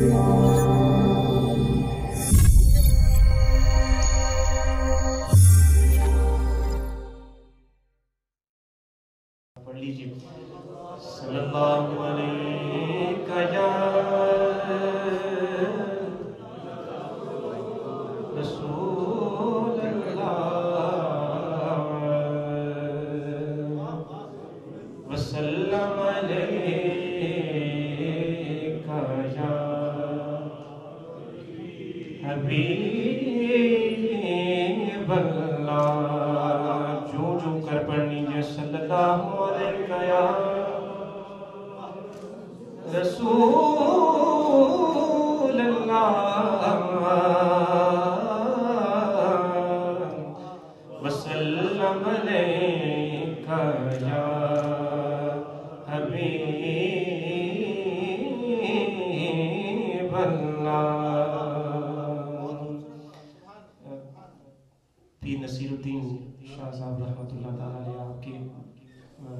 پڑھ شاہ صاحب رحمۃ اللہ تعالیٰ علیہ آپ کے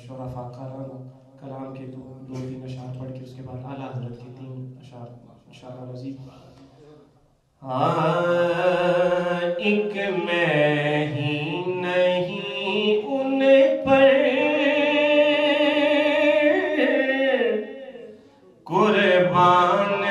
شرفا کرام کلام کے دو دو تین اشعار پڑھ کے اس کے بعد اعلیٰ حضرت کے تین اشعار اشارہ رضی۔ ایک میں ہی نہیں ان پر قربان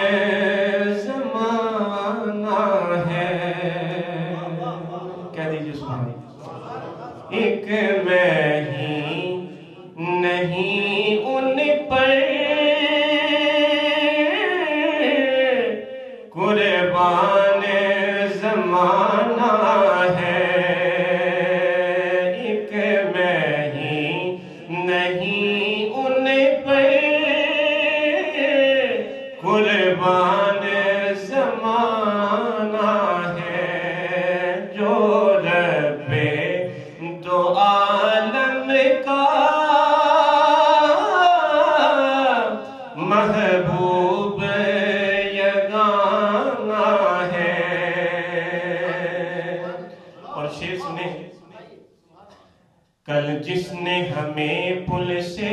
جس نے ہمیں پل سے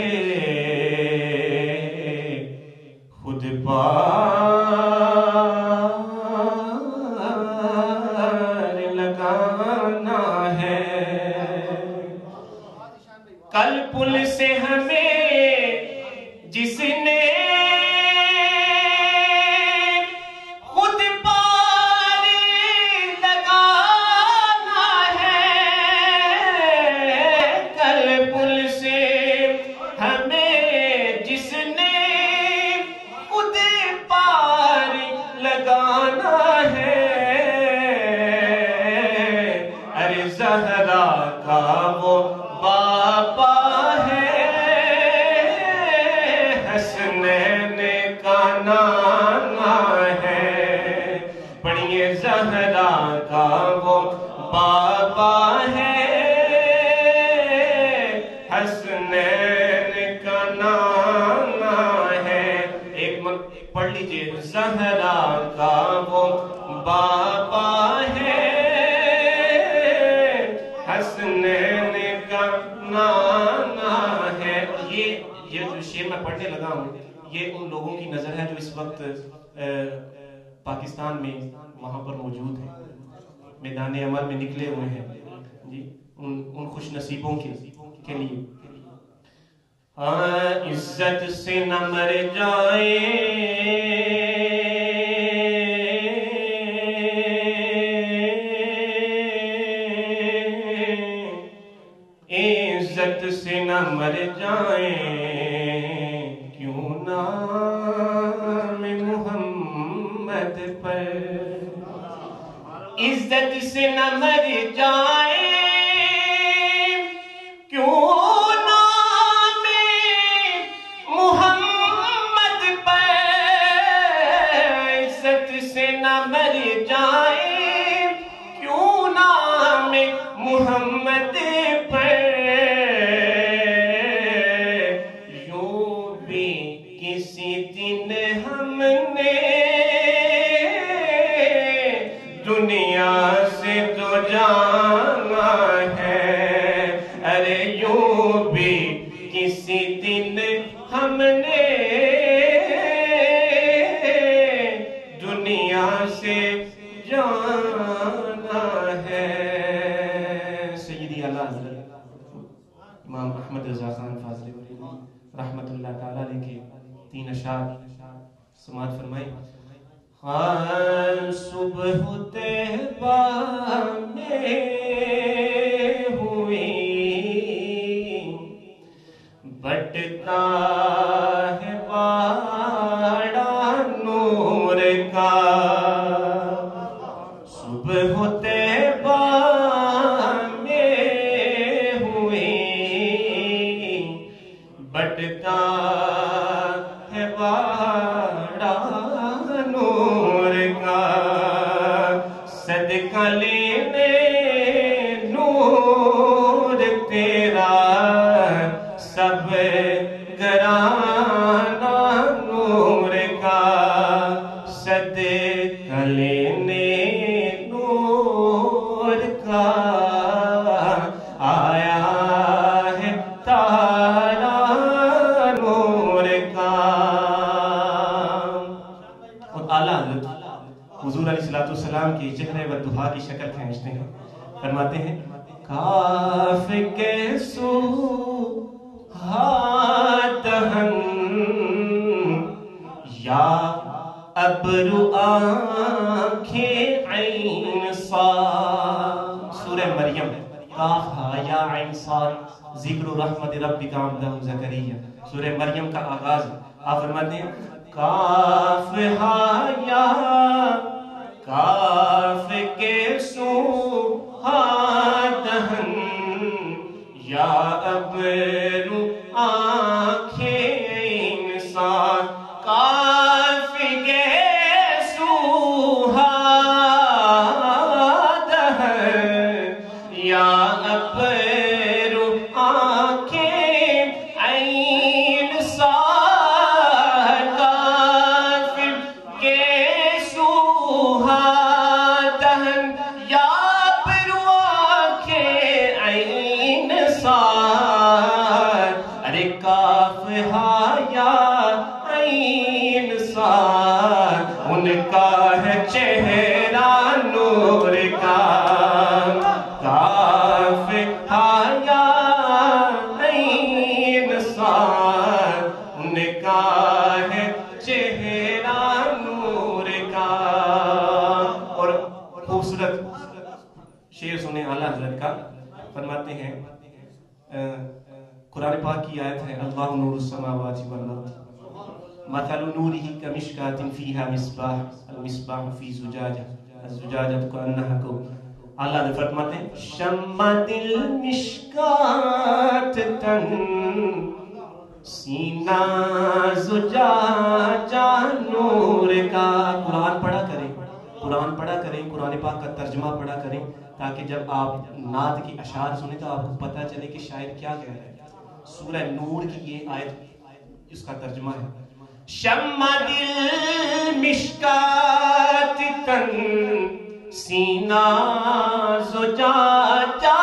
خود پار لگانا ہے۔ کل پل سے ہمیں زہرا کا وہ بابا ہے۔ حسنین کا نانا ہے۔ یہ یہ جو شعر میں پڑھنے لگا ہوں، یہ ان لوگوں کی نظر ہے جو اس وقت پاکستان میں وہاں پر موجود ہیں۔ میدان عمل میں نکلے ہوئے ہیں۔ جی ان ان خوش نصیبوں کے کے لیے۔ ہاں عزت سے نہ مر جائیں عزت سے نہ مر جائیں۔ کیوں نام محمد پر؟ عزت سے نہ مر جائیں۔ سماعت فرمائی خان صبح تہبہ میں ہوئی بٹتا ہے باڑا نور کا۔ صبح ہوتے میں ہوئی بٹتا کی چہرے و دعا کی شکل ہیں فرماتے ہیں کاف کے سو ہاتھن ابرو آنکھیں عین صاد سورہ مریم کافہ یا عین صاد ذکر رحمت ربک عبدہ زکریہ سورہ مریم کا آغاز آپ فرماتے ہیں کاف ان کا ہے چہرہ نور کا کاف ہا عین سار ان کا ہے چہرہ نور کا اور خوبصورت شعر سنے اعلیٰ حضرت کا فرماتے ہیں قرآن پاک کی آیت ہے اللہ نور السماوات والارض مثل نوره كمشكاة فيها مصباح، المصباح في زجاجة، الزجاجة كأنها كوكب اللہ نے فرماتے ہیں شمع دل مشکات تن. سینہ زجاجہ نور کا. قرآن پڑھا کریں، قرآن پڑھا کریں، قرآن پاک کا ترجمہ پڑھا کریں، تاکہ جب آپ نعت کی اشعار سنیں تو آپ کو پتہ چلے کہ شاید کیا کہہ رہے ہیں سورہ نور کی یہ آیت اس کا ترجمہ ہے۔ شمع دل مشکات تن سینہ زجاجہ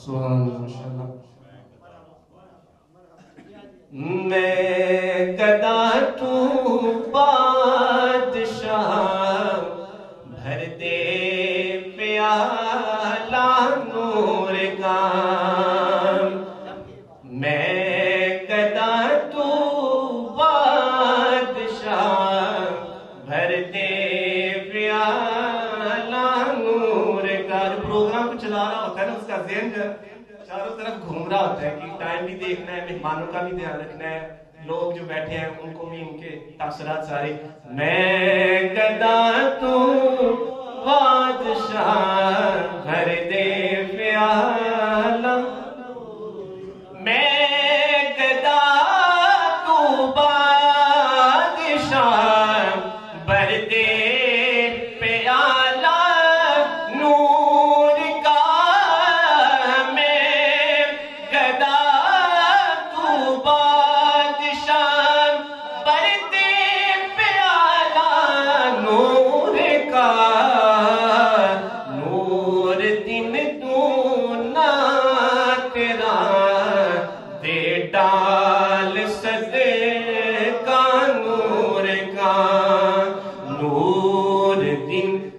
سبحان اللہ ماشاءاللہ میں ہونا ہوتا ہے کہ ٹائم بھی دیکھنا ہے، مہمانوں کا بھی دھیان رکھنا ہے، لوگ جو بیٹھے ہیں ان کو بھی ان کے تاثرات سارے۔ میں کدا تو mean